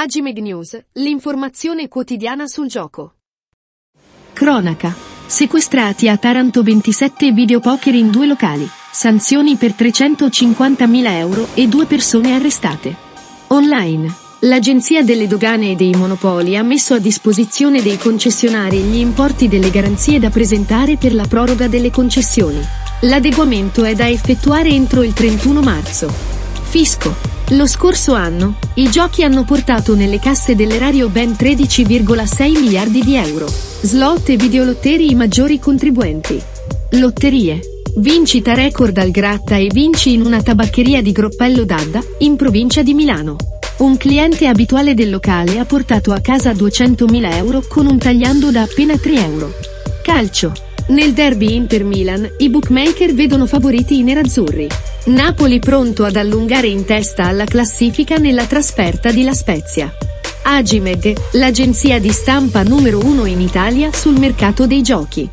Agimeg News, l'informazione quotidiana sul gioco. Cronaca. Sequestrati a Taranto 27 videopoker in due locali. Sanzioni per 350.000 euro e due persone arrestate. Online. L'Agenzia delle Dogane e dei Monopoli ha messo a disposizione dei concessionari gli importi delle garanzie da presentare per la proroga delle concessioni. L'adeguamento è da effettuare entro il 31 marzo. Fisco. Lo scorso anno, i giochi hanno portato nelle casse dell'erario ben 13,6 miliardi di euro. Slot e videolotterie i maggiori contribuenti. Lotterie. Vincita record al gratta e vinci in una tabaccheria di Groppello d'Adda, in provincia di Milano. Un cliente abituale del locale ha portato a casa 200.000 euro con un tagliando da appena 3 euro. Calcio. Nel derby Inter-Milan, i bookmaker vedono favoriti i nerazzurri. Napoli pronto ad allungare in testa alla classifica nella trasferta di La Spezia. Agimeg, l'agenzia di stampa numero uno in Italia sul mercato dei giochi.